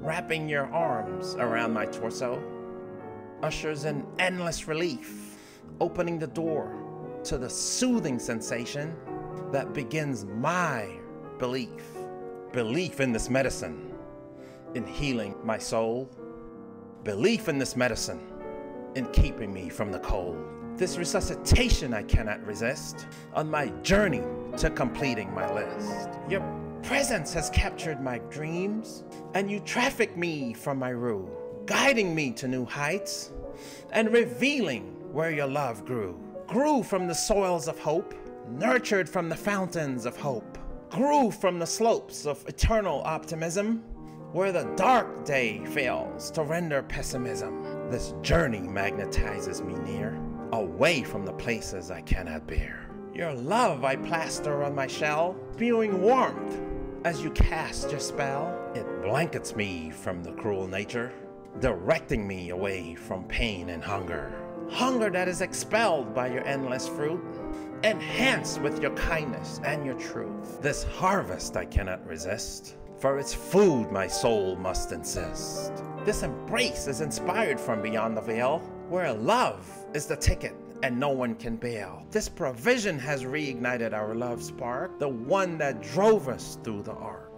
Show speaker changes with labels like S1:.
S1: wrapping your arms around my torso ushers in endless relief, opening the door to the soothing sensation that begins my belief. Belief in this medicine, in healing my soul. Belief in this medicine, in keeping me from the cold. This resuscitation I cannot resist on my journey to completing my list. Your presence has captured my dreams, and you traffic me from my rule, guiding me to new heights and revealing where your love grew. Grew from the soils of hope, nurtured from the fountains of hope, grew from the slopes of eternal optimism, where the dark day fails to render pessimism. This journey magnetizes me near, away from the places I cannot bear. Your love I plaster on my shell, spewing warmth as you cast your spell. It blankets me from the cruel nature, directing me away from pain and hunger. Hunger that is expelled by your endless fruit, enhanced with your kindness and your truth. This harvest I cannot resist, for its food my soul must insist. This embrace is inspired from beyond the veil, where love is the ticket and no one can bail. This provision has reignited our love spark, the one that drove us through the arc.